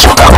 しょうか。